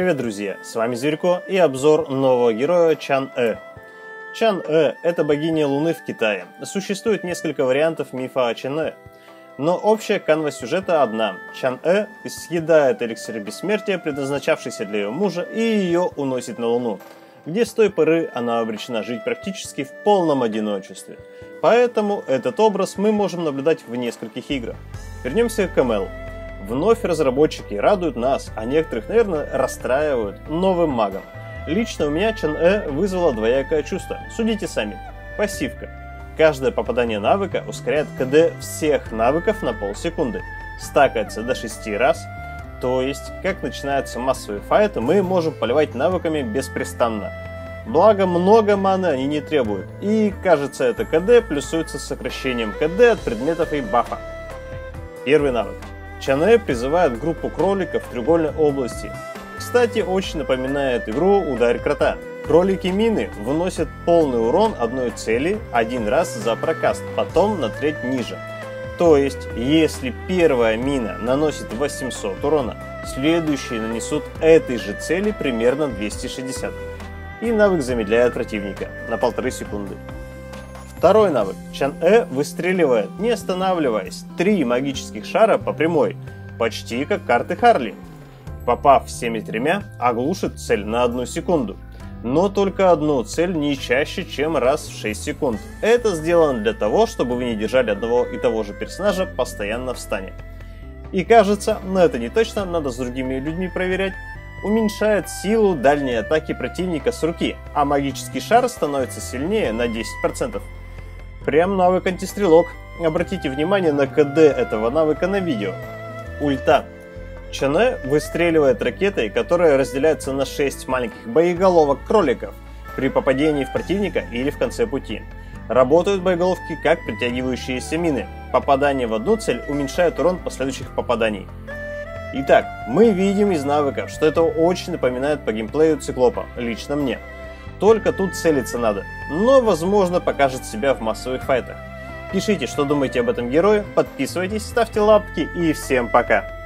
Привет, друзья! С вами Зверько и обзор нового героя Чан-Э. Чан-Э – это богиня Луны в Китае. Существует несколько вариантов мифа о Чан-Э. Но общая канва сюжета одна. Чан-Э съедает эликсир бессмертия, предназначавшийся для ее мужа, и ее уносит на Луну, где с той поры она обречена жить практически в полном одиночестве. Поэтому этот образ мы можем наблюдать в нескольких играх. Вернемся к МЛ. Вновь разработчики радуют нас, а некоторых, наверное, расстраивают новым магом. Лично у меня Чан Э вызвало двоякое чувство. Судите сами. Пассивка. Каждое попадание навыка ускоряет КД всех навыков на полсекунды. Стакается до 6 раз. То есть, как начинаются массовые файты, мы можем поливать навыками беспрестанно. Благо, много маны они не требуют. И, кажется, это КД плюсуется с сокращением КД от предметов и бафа. Первый навык. Чане призывает группу кроликов в треугольной области. Кстати, очень напоминает игру «Ударь крота». Кролики мины выносят полный урон одной цели один раз за прокаст, потом на треть ниже. То есть, если первая мина наносит 800 урона, следующие нанесут этой же цели примерно 260. И навык замедляет противника на полторы секунды. Второй навык. Чан-Э выстреливает, не останавливаясь, три магических шара по прямой, почти как карты Харли. Попав всеми тремя, оглушит цель на одну секунду. Но только одну цель не чаще, чем раз в 6 секунд. Это сделано для того, чтобы вы не держали одного и того же персонажа постоянно в стане. И кажется, но это не точно, надо с другими людьми проверять, уменьшает силу дальней атаки противника с руки, а магический шар становится сильнее на 10%. Прям навык антистрелок. Обратите внимание на КД этого навыка на видео. Ульта. Чане выстреливает ракетой, которая разделяется на 6 маленьких боеголовок кроликов при попадении в противника или в конце пути. Работают боеголовки как притягивающиеся мины. Попадание в одну цель уменьшает урон последующих попаданий. Итак, мы видим из навыков, что это очень напоминает по геймплею циклопа, лично мне. Только тут целиться надо, но возможно покажет себя в массовых файтах. Пишите, что думаете об этом герое, подписывайтесь, ставьте лапки и всем пока!